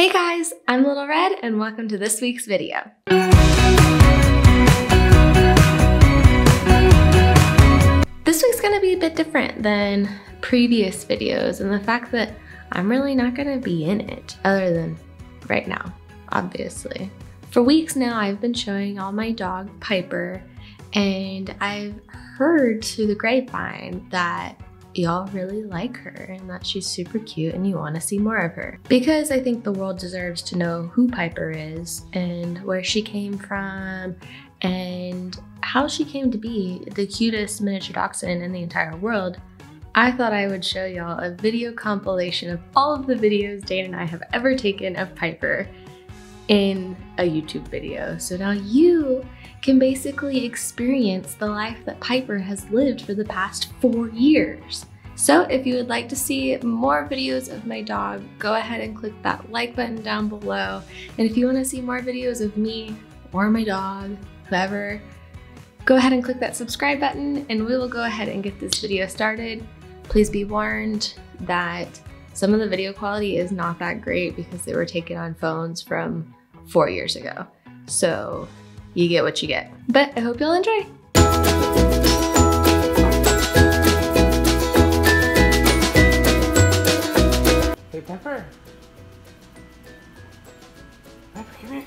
Hey guys, I'm Little Red and welcome to this week's video. This week's gonna be a bit different than previous videos and the fact that I'm really not gonna be in it other than right now, obviously. For weeks now, I've been showing all my dog Piper and I've heard through the grapevine that y'all really like her and that she's super cute and you want to see more of her. Because I think the world deserves to know who Piper is and where she came from and how she came to be the cutest miniature dachshund in the entire world, I thought I would show y'all a video compilation of all of the videos Dane and I have ever taken of Piper in a YouTube video. So now you can basically experience the life that Piper has lived for the past four years. So if you would like to see more videos of my dog, go ahead and click that like button down below. And if you wanna see more videos of me or my dog, whoever, go ahead and click that subscribe button and we will go ahead and get this video started. Please be warned that some of the video quality is not that great because they were taken on phones from four years ago. So you get what you get. But I hope you'll enjoy. Hey, Pepper. Pepper, come here.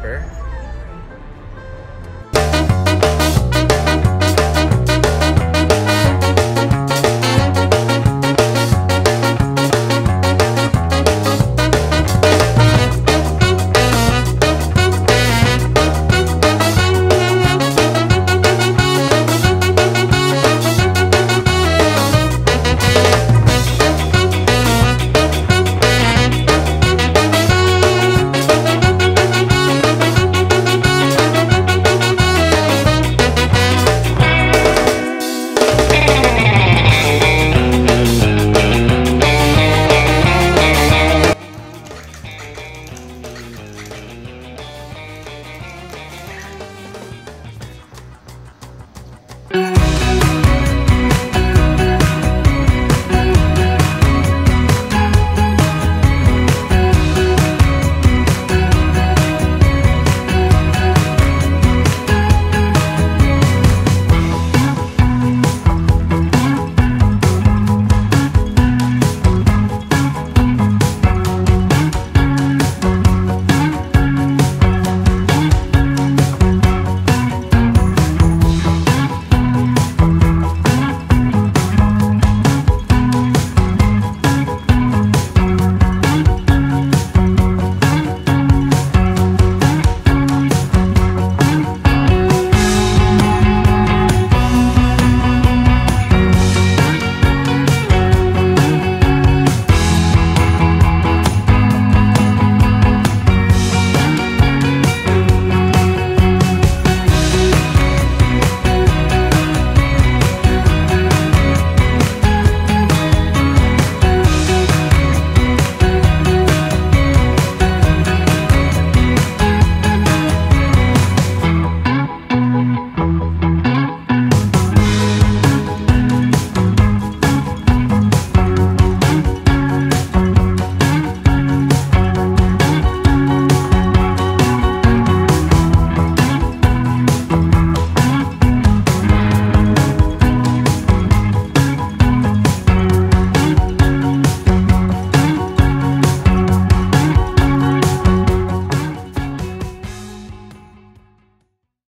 Pepper.